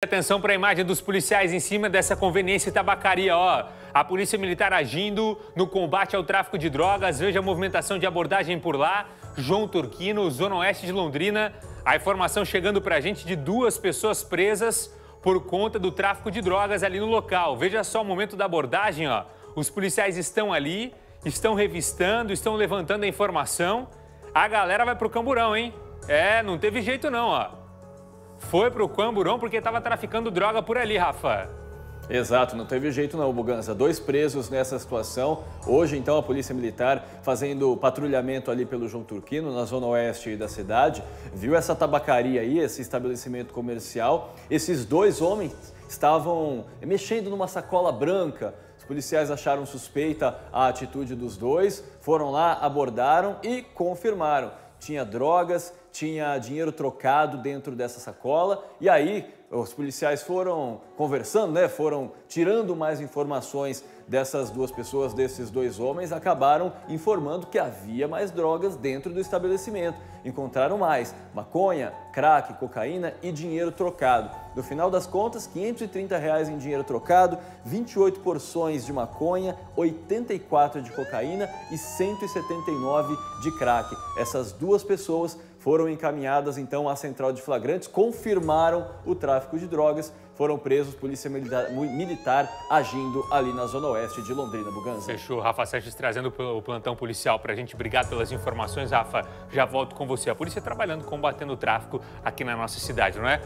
Atenção para a imagem dos policiais em cima dessa conveniência e tabacaria, ó. A polícia militar agindo no combate ao tráfico de drogas. Veja a movimentação de abordagem por lá. João Turquino, Zona Oeste de Londrina. A informação chegando para a gente de duas pessoas presas por conta do tráfico de drogas ali no local. Veja só o momento da abordagem, ó. Os policiais estão ali, estão revistando, estão levantando a informação. A galera vai pro camburão, hein? É, não teve jeito não, ó foi pro Camburão porque estava traficando droga por ali, Rafa. Exato, não teve jeito não, Buganza. Dois presos nessa situação. Hoje, então, a Polícia Militar fazendo patrulhamento ali pelo João Turquino, na zona oeste da cidade, viu essa tabacaria aí, esse estabelecimento comercial. Esses dois homens estavam mexendo numa sacola branca. Os policiais acharam suspeita a atitude dos dois, foram lá, abordaram e confirmaram. Tinha drogas, tinha dinheiro trocado dentro dessa sacola. E aí os policiais foram conversando, né? Foram tirando mais informações dessas duas pessoas, desses dois homens, acabaram informando que havia mais drogas dentro do estabelecimento. Encontraram mais maconha, crack, cocaína e dinheiro trocado. No final das contas, 530 reais em dinheiro trocado, 28 porções de maconha, 84 de cocaína e 179 de crack. Essas duas pessoas foram encaminhadas então à central de flagrantes, confirmaram o tráfico de drogas, foram presos, polícia militar, militar agindo ali na zona oeste de Londrina, Buganza. Fechou, Rafa Sanches trazendo o plantão policial para a gente. Obrigado pelas informações, Rafa. Já volto com você. A polícia trabalhando, combatendo o tráfico aqui na nossa cidade, não é?